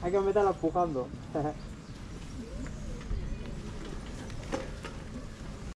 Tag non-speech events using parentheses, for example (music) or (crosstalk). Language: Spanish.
Hay que meterla empujando. (laughs)